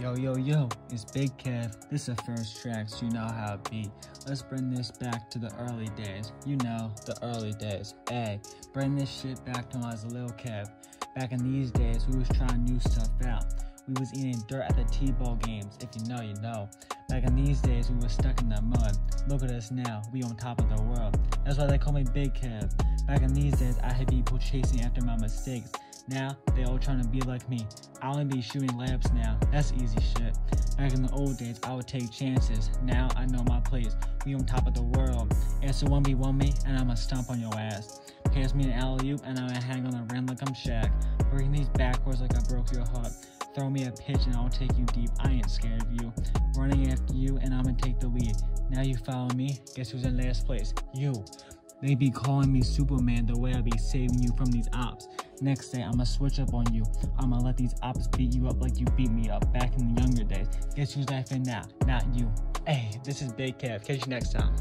Yo, yo, yo, it's Big Kev. This is first track, so you know how it be. Let's bring this back to the early days. You know, the early days. Hey, bring this shit back to when I was a little Kev. Back in these days, we was trying new stuff out. We was eating dirt at the T-ball games. If you know, you know. Back in these days, we was stuck in the mud. Look at us now, we on top of the world. That's why they call me Big Kev. Back in these days, I had people chasing after my mistakes. Now, they all trying to be like me. I only be shooting layups now. That's easy shit. Back in the old days, I would take chances. Now, I know my place. We on top of the world. It's a 1v1 me, and I'ma stomp on your ass. Pass me an alley-oop, and I'ma hang on the rim like I'm Shaq. Breaking these backwards like I broke your heart. Throw me a pitch and I'll take you deep. I ain't scared of you. Running after you, and I'ma take the lead. Now you follow me. Guess who's in last place? You. They be calling me Superman the way I be saving you from these ops. Next day, I'ma switch up on you. I'ma let these ops beat you up like you beat me up back in the younger days. Guess who's laughing now? Not you. Hey, this is Big Kev. Catch you next time.